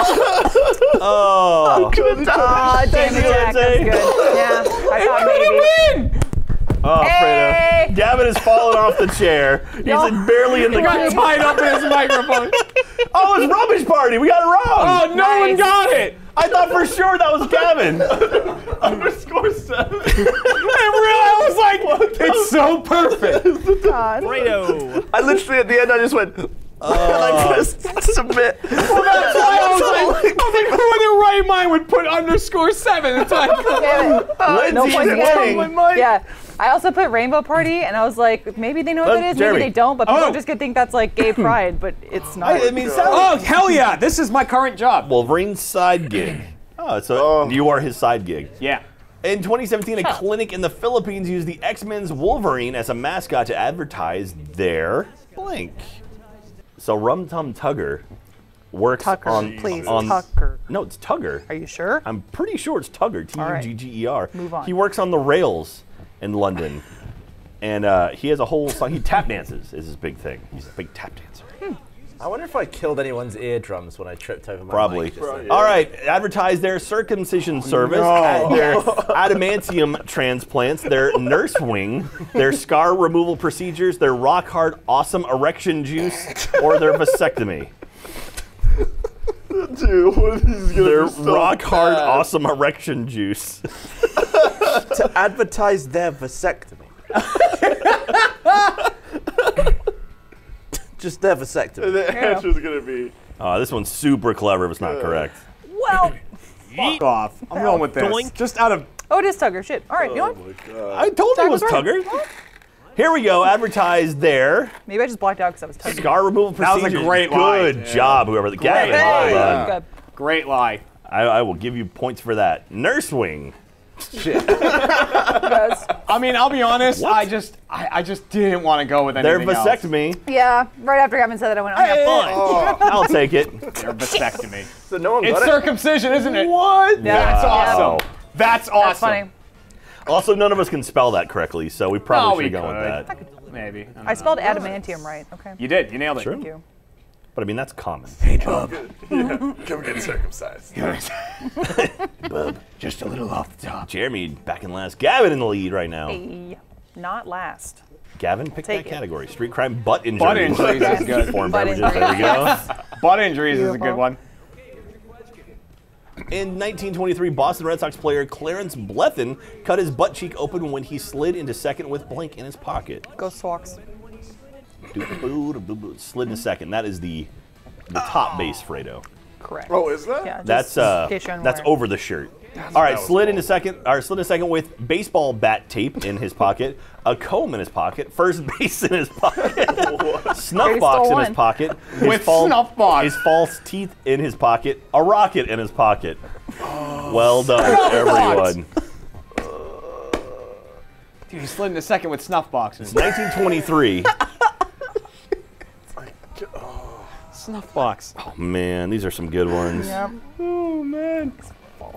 Oh. Ah, damn it, Jack. That's good. Yeah. I thought maybe. Win! Oh, Hey! Fredo. Gavin has fallen off the chair. He's No. like barely in the Got tied up in his microphone. Oh, it's Rubbish Party. We got it wrong. Oh, no one got it. I thought for sure that was Gavin. Underscore seven. And real, I was like, it's so perfect. God. I literally at the end I just went like this. Oh. Submit. That's why I was like, I was like, who in their right mind would put underscore seven? It's like, Damn it. Lindsay no points is again. winning. Yeah. I also put Rainbow Party, and I was like, maybe they know what Uh, that is, Jeremy. maybe they don't, but people Oh. just could think that's like gay pride, but it's not. I, I mean, sound oh, hell yeah. This is my current job. Wolverine's side gig. Oh, so Oh. you are his side gig. Yeah. In 2017, a Shut clinic in the Philippines used the X-Men's Wolverine as a mascot to advertise their blank. So Rum Tum Tugger works Tucker, on please. on Tucker. No, it's Tugger. Are you sure? I'm pretty sure it's Tugger. T All U right. G G E R. Move on. He works on the rails in London, and uh, he has a whole song. He tap dances is his big thing. He's a big tap dancer. I wonder if I killed anyone's eardrums when I tripped over my Probably. mic. then. All right, advertise their circumcision service, No. their adamantium transplants, their nurse wing, their scar removal procedures, their rock hard awesome erection juice, or their vasectomy. Dude, what are these gonna Their so rock hard awesome erection juice. to advertise their vasectomy. Just their vasectomy. The answer's gonna be Oh, this one's super clever if it's not correct. Well, Fuck off. I'm going with this. Doink. Just out of. oh, it is Tugger. Shit. All right, you know Oh what? my. I told you it was was right. Tugger. Here we go. Advertise their Maybe I just blacked out because I was Tugger. scar removal procedure. That was a procedures. great line. Good Yeah. job, whoever. The Gavin. Hey, well done. Great lie. I, I will give you points for that. Nurse wing. Yes. I mean, I'll be honest. What? I just, I, I just didn't want to go with Their anything else. They're vasectomy. Yeah, right after Gavin said that, I went, oh, yeah, fine. Oh. I'll take it. Their vasectomy. So no one it's got circumcision, isn't it? What? Yeah. That's Yeah. awesome. That's awesome. That's funny. Also, none of us can spell that correctly, so we Oh, probably we should go with could. that. Maybe. I don't I know. spelled adamantium right. Okay. You did. You nailed it. Sure. Thank you. But I mean, that's common. Hey, Bub. Oh, yeah. Come get circumcised. Bub. Just a little off the top. Jeremy back in last. Gavin in the lead right now. Hey, not last. Gavin, pick Take that it. category. Street crime butt injuries. Butt injuries is good. Foreign Butt beverages. There we go. Butt injuries is a good one. In 1923, Boston Red Sox player Clarence Blethen cut his butt cheek open when he slid into second with blank in his pocket. Go Sox. Slid into second. That is the the top base, Fredo. Correct. Oh, is that? Yeah, just That's uh, that's over the shirt. All right, that was slid cool. into second, or slid into second with baseball bat tape in his pocket, a comb in his pocket, first base in his pocket, snuff box in his pocket, his With snuff box. his false teeth in his pocket, a rocket in his pocket. Oh, well done, everyone. Dude, he slid in a second with snuff boxes. 1923. Snuff box. Oh man, these are some good ones. Yep. Oh man.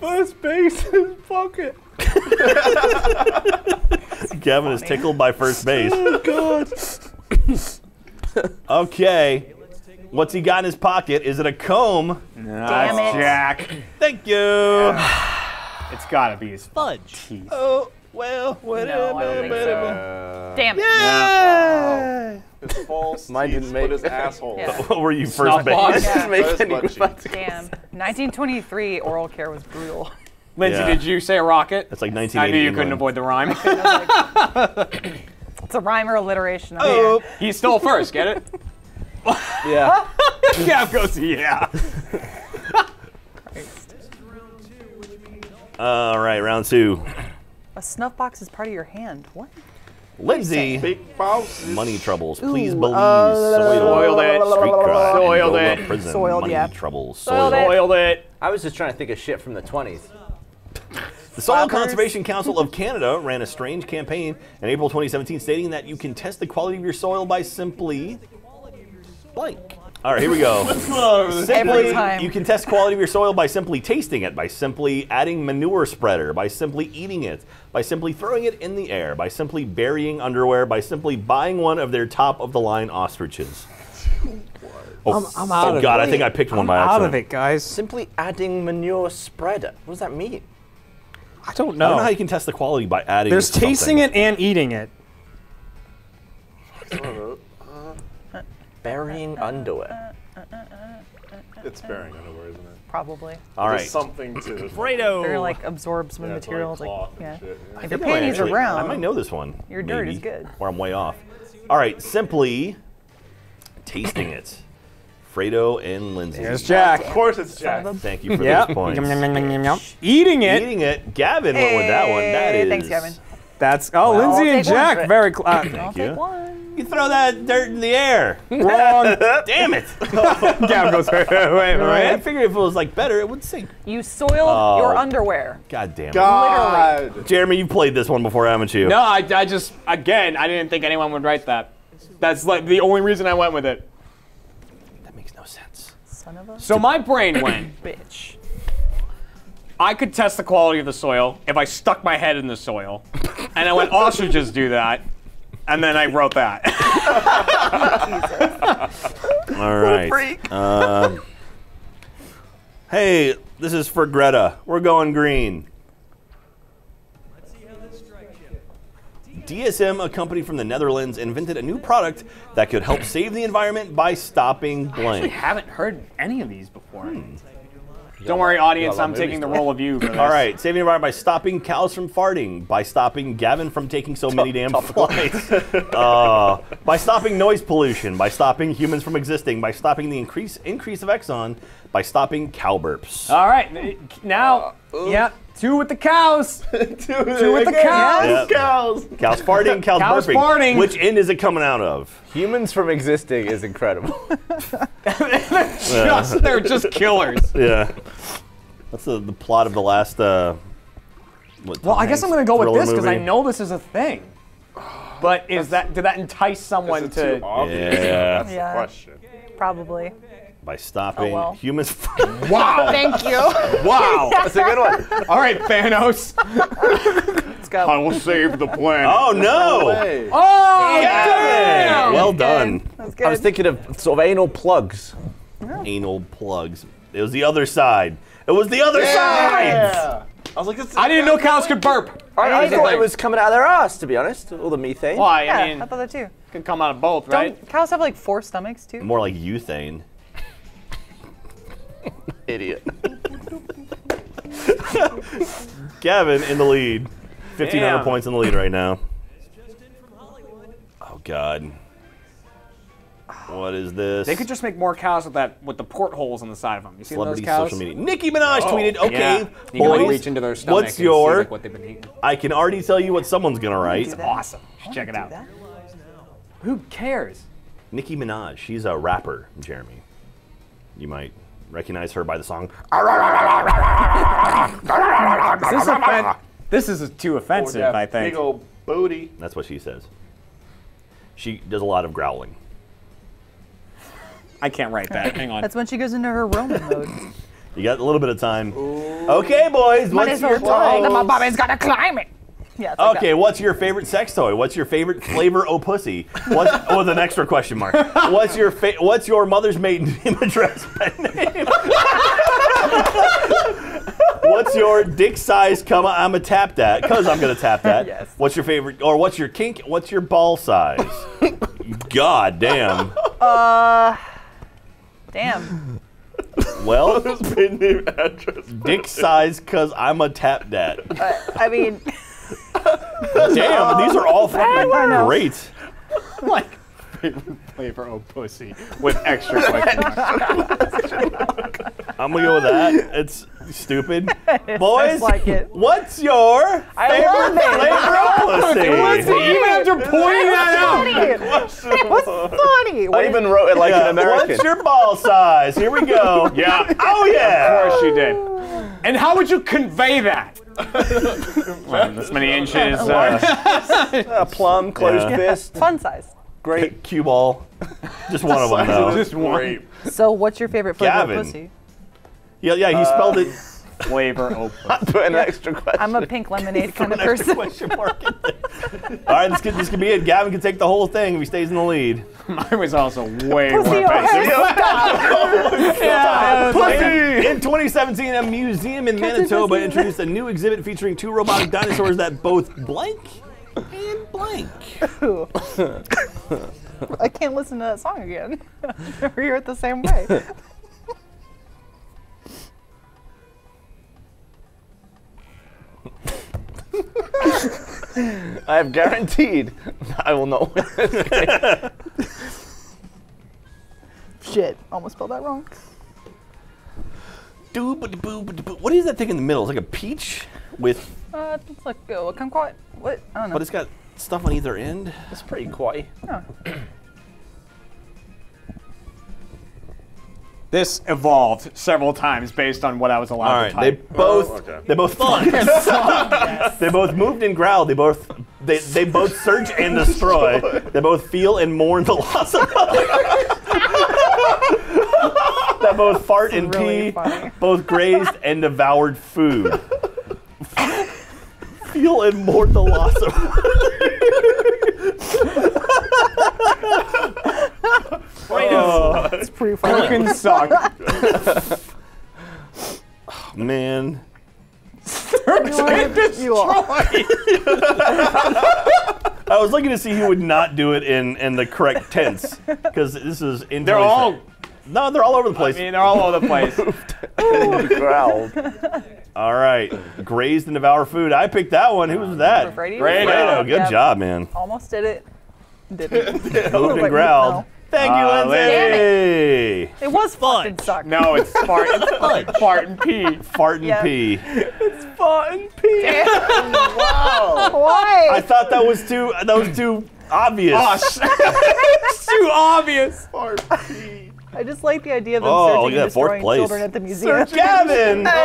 First base is pocket. Gavin is tickled by first base. Oh God. Okay. What's he got in his pocket? Is it a comb? Nice, it. Jack. Thank you. It's gotta be his Fudge. teeth. Oh, well, No, I don't think so. Damn it. Yeah. His false Mine didn't make- his asshole. Yeah. What were you first base? box. Yeah. Make That is any butt cheek. grammatical Damn. 1923 oral care was brutal. Lindsay, Yeah. did you say a rocket? That's like nineteen. I 1980. knew you couldn't England. avoid the rhyme. It's a rhyme or alliteration. I Oh, think. he stole first. Get it? Yeah. Yeah, goes yeah. Christ. All right, round two. A snuff box is part of your hand. What? Lindsay, Big boss. money troubles. Please uh, believe. Soiled it. Street crime. Soiled Go it. to Prison. Soiled, money yeah. troubles. Soiled Soiled. it. I was just trying to think of shit from the 20s. The Soil Flappers. Conservation Council of Canada ran a strange campaign in April 2017 stating that you can test the quality of your soil by simply blank. All right, here we go. Simply, Every time. You can test quality of your soil by simply tasting it, by simply adding manure spreader, by simply eating it, by simply throwing it in the air, by simply burying underwear, by simply buying one of their top of the line ostriches. Oh, I'm- I'm out oh of God, it. I think I picked one by accident. Out of it, guys. Simply adding manure spreader. What does that mean? I don't know. I don't know how you can test the quality by adding. There's something. tasting it and eating it. Burying underwear. It's burying underwear, isn't it? Probably. All There's something to it. Fredo. They're like absorbs some Yeah, it's like materials. cloth and yeah. shit, yeah. If your I might panties actually- are brown, I might know this one. Your dirt is good. Or I'm way off. All right, simply tasting it. Fredo and Lindsay. There's Jack. Of course it's Jack. Thank you for Yep. those points. Eating it. Eating it. Gavin went with that one. That is. Thanks, Gavin. That's oh, Well, Lindsay and take one. Jack. Very close. uh, I'll you. Take one. You throw that dirt in the air. wrong. Damn it. Gavin goes wait, wait, wait, I wait. figured if it was like better, it would sink. You soiled Oh. your underwear. God damn it. God. Jeremy, you've played this one before, haven't you? No, I, I just again, I didn't think anyone would write that. That's like the only reason I went with it. That makes no sense. Son of a So my brain went. bitch. I could test the quality of the soil if I stuck my head in the soil, and I went oh, ostriches do that, and then I wrote that. All right. Um, hey, this is for Greta. We're going green. DSM, a company from the Netherlands, invented a new product that could help save the environment by stopping I actually haven't heard any of these before. Don't worry, audience. got a lot I'm taking the movies role of you. For this. All right, saving the environment by stopping cows from farting, by stopping Gavin from taking so many damn flights, uh, by stopping noise pollution, by stopping humans from existing, by stopping the increase increase of Exxon, by stopping cow burps. All right. Now, yeah, two with the cows. Two with the cows. Yeah. Cows. Cows farting, cows, Cows burping. farting. Which end is it coming out of? Humans from existing is incredible. Just, they're just killers. Yeah. That's the, the plot of the last. Uh, what, Well, Tom I guess I'm going to go with this because I know this is a thing. But is that did that entice someone Is it too to? obvious? Yeah. That's Yeah. the question. Probably. By stopping Oh, well. humans. Wow! Thank you. wow! That's a good one. All right, Thanos. I will save the planet. oh no! Hey. Oh, Gavin! damn! Well Good. done. That's good. I was thinking of sort of anal plugs. Anal plugs. It was the other side. It was the other side. Yeah. I was like, this I didn't know cows could burp. I, I Here's thought thing. it was coming out of their ass, to be honest. All the methane. Why? yeah, I I, mean, thought that too. could come out of both, right? Don't cows have like four stomachs too? More like euthane. Idiot. Gavin in the lead. 1,500 Damn. points in the lead right now. Oh God. What is this? They could just make more cows with that with the portholes on the side of them. You see those Celebrity cows? social media. Nicki Minaj oh, tweeted, okay, Yeah. You can boys, like reach into their stomach what's and your, see like what they've been eating. I can already tell you what someone's gonna write. It's Awesome. Check it out. Who cares? Nicki Minaj, she's a rapper, Jeremy. You might recognize her by the song. Is this, offen- this is too offensive, I think. Big old booty. That's what she says. She does a lot of growling. I can't write that. Hang on. That's when she goes into her Roman mode. You got a little bit of time. Okay, boys, what's your my Bobby's gotta climb it. Yeah. It's like Okay, what's your favorite sex toy? What's your favorite flavor o pussy? What's oh, with an extra question mark? What's your fa- what's your mother's maiden name address pen name? what's your dick size? Comma, I'm a tap that because I'm gonna tap that. Yes. What's your favorite or what's your kink? What's your ball size? God damn. Uh. Damn. Well, Pin name address. dick size because I'm a tap dad. I mean, Damn, these are all fucking great. like favorite flavor of pussy with extra question mark. I'm gonna go with that. It's stupid. Boys, like it. what's your I love it. flavor of Listen, pussy? even after pointing that out. Funny. What's funny? I even wrote it like Yeah, an American. What's your ball size? Here we go. Yeah, Oh yeah. of course you did. And how would you convey that? well, this many inches. Uh, A plum, closed Yeah. fist. Fun size. Great cue ball. Just one of them though. just one So, what's your favorite flavor Gavin. of pussy? Yeah, yeah. He spelled it. flavor of pussy. Put an extra question. I'm a pink lemonade kind of an extra person. question mark in there. All right, this could, this could be it. Gavin can take the whole thing if he stays in the lead. Mine was also way Pussy more or basic. Yeah, In, in 2017, a museum in Manitoba introduced a new exhibit featuring two robotic dinosaurs that both blank and blank. I can't listen to that song again. Never hear it the same way. I have guaranteed I will not win. Shit, almost spelled that wrong. Doo-ba-doo-boo-ba-doo-boo. What is that thing in the middle? It's like a peach with, Uh, it's like uh, kumquat? What? I don't know. but it's got stuff on either end. It's pretty quiet. This evolved several times based on what I was allowed All right, to they type. both okay. they both they both moved and growled. They both they, they both search and destroy. They both feel and mourn the loss of They both fart and really pee. funny. Both grazed and devoured food. feel and mourn the loss of. It's pretty funny. Fucking suck. man. you. I was looking to see who would not do it in, in the correct tense because this is in. They're all. No, they're all over the place. I mean, they're all over the place. Growled. all right, grazed and devour food. I picked that one. Who was that? Fredo? Fredo. Fredo, Good Yep. job, man. Almost did it. Didn't. Moved and growled. Thank you, Ah, Lindsay. It was fun. No, it's fart. It's fart and pee. Fart and Yeah. pee. It's fart and pee. Why? I thought that was too. That was too obvious. it's too obvious. Fart pee. I just like the idea of them Oh, searching look at and that, fourth destroying place. children at the museum. Gavin.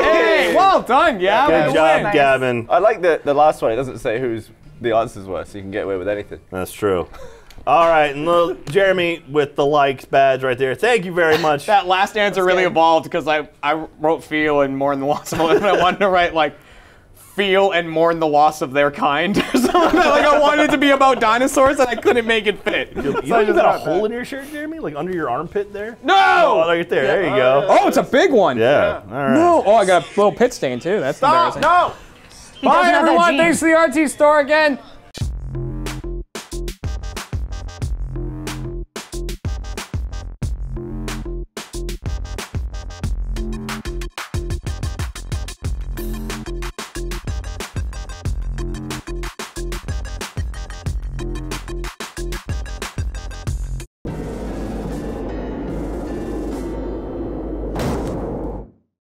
Hey, well done, yeah. Good job, Nice. Gavin. I like the, the last one. It doesn't say who's the answers were, so you can get away with anything. That's true. All right, and little Jeremy with the likes badge right there. Thank you very much. That last answer really good. evolved because I, I wrote feel and more than once, and I wanted to write like feel and mourn the loss of their kind or something. like I wanted it to be about dinosaurs and I couldn't make it fit. You So know you just got a hole that. in your shirt, Jeremy? Like under your armpit there? Oh, No! right there. There you go. Oh, it's a big one. Yeah. All right. No. Oh, I got a little pit stain too. That's Stop! embarrassing. No! He Bye everyone. Thanks to the RT store again.